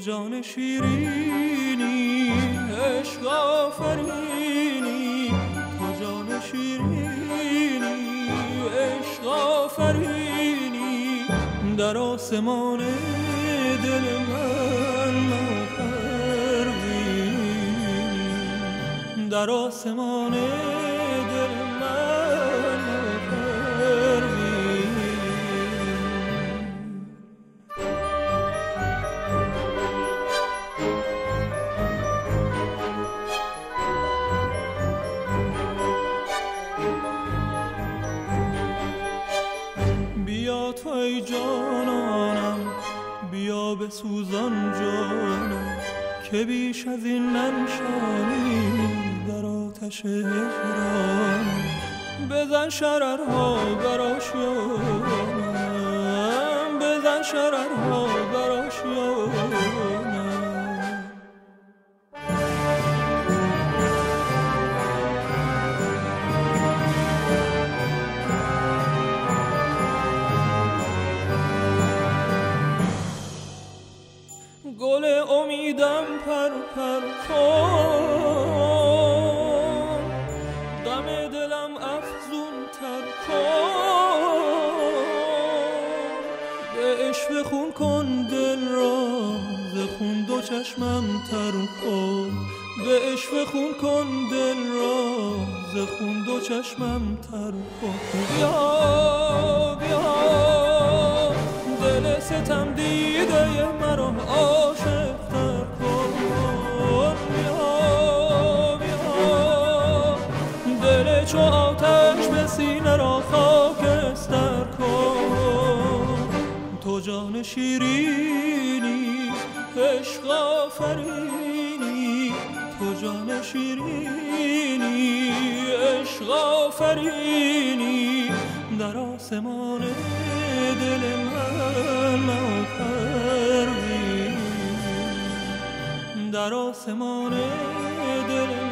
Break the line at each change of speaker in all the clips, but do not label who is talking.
جان شیرینی عشق آفرینی. تو جان شیرینی عشق آفرینی. در آسمان دل من در آسمان سوزان جانم که بیش از این ننشانی در آتش هجران بزن شررها بر آشیانم بزن شررها بر چشمم تر کن. به عشق خون کن دل را ز خون دو چشمم تر کن. بیا بیا. دل ستم دیده مرا عاشق. جان شیرینی عشق آفرینی. تو جان شیرینی عشق آفرینی. در آسمان دل من در آسمان دل من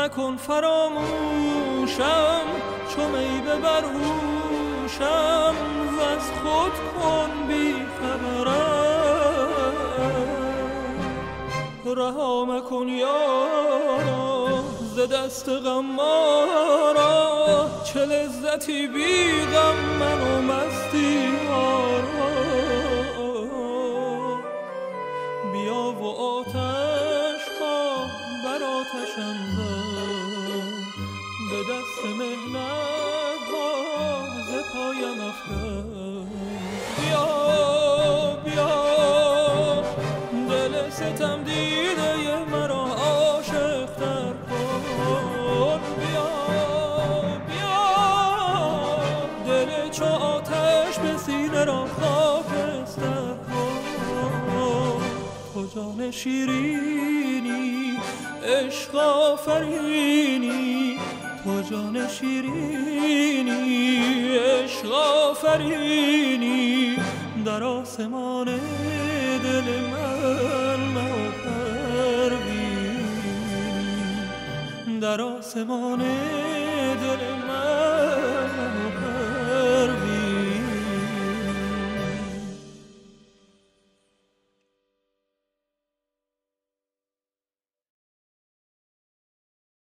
مکن فراموشم چو می ببرهوشم و از خود کن بی خبرم. رها مکن یارا ز دست غمارا چه لذتی بی غم من و مستی پایم افکن بیا بیا. دل ستم دیده مرا عاشق تر کن. بیا بیا. دل چو آتش به سینه را خاکستر کن. جان شیرینی عشق آفرینی؟ تو جان شیرینی عشق آفرینی. در آسمان دل من پروین در آسمان دل من